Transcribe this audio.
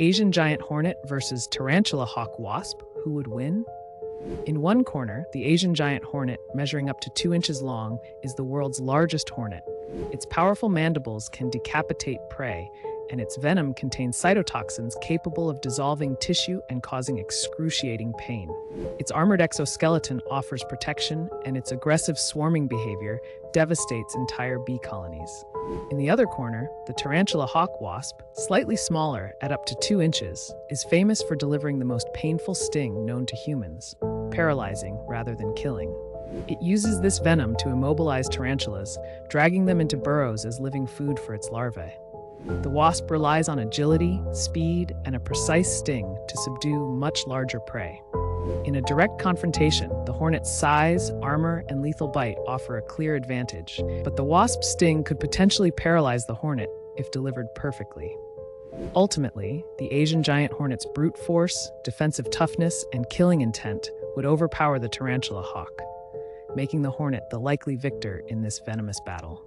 Asian giant hornet versus tarantula hawk wasp, who would win? In one corner, the Asian giant hornet, measuring up to two inches long, is the world's largest hornet. Its powerful mandibles can decapitate prey, and its venom contains cytotoxins capable of dissolving tissue and causing excruciating pain. Its armored exoskeleton offers protection, and its aggressive swarming behavior devastates entire bee colonies. In the other corner, the tarantula hawk wasp, slightly smaller at up to two inches, is famous for delivering the most painful sting known to humans, paralyzing rather than killing. It uses this venom to immobilize tarantulas, dragging them into burrows as living food for its larvae. The wasp relies on agility, speed, and a precise sting to subdue much larger prey. In a direct confrontation, the hornet's size, armor, and lethal bite offer a clear advantage, but the wasp's sting could potentially paralyze the hornet if delivered perfectly. Ultimately, the Asian giant hornet's brute force, defensive toughness, and killing intent would overpower the tarantula hawk, making the hornet the likely victor in this venomous battle.